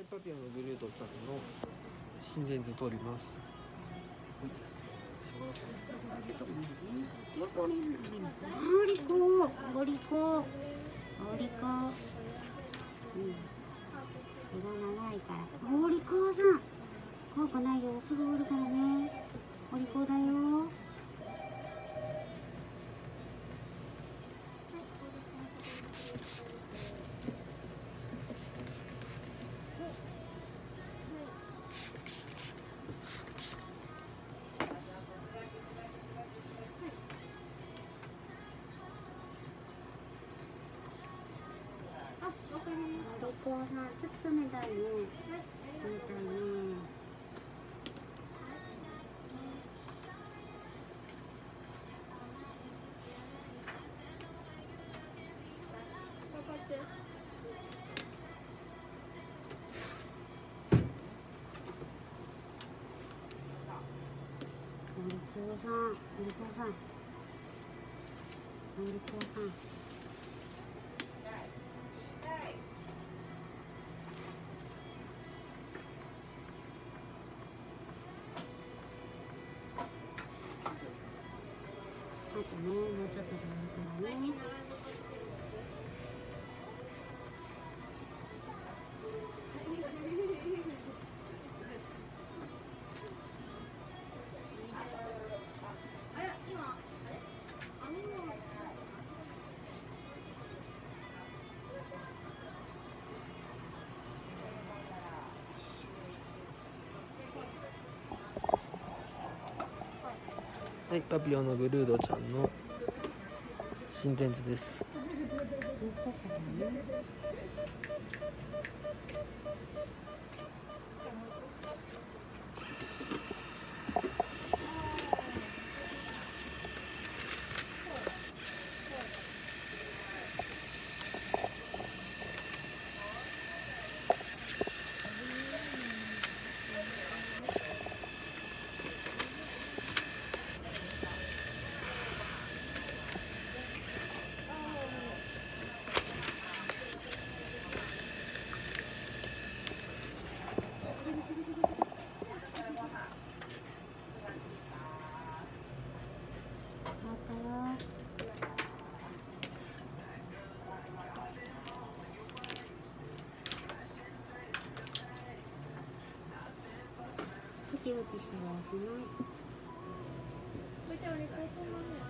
はい、パピオのグルートちゃんの心電図取ります。はい、します。ゴリコゴリコゴリコ。うん毛が長いからゴリコさん。怖くないよすぐおるからね。ゴリコだよ。ゴリコさんちょっと冷たいね冷たいねゴリコさんゴリコさんゴリコさんあとね、もうちょっとで終わるからね。はい、パピオのブルードちゃんの心電図です。終わったよ。ウキウキしてるおしまい。あ、頑張った。頑張り